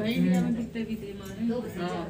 भाई मेरा मन कितने भी दे मारे। हाँ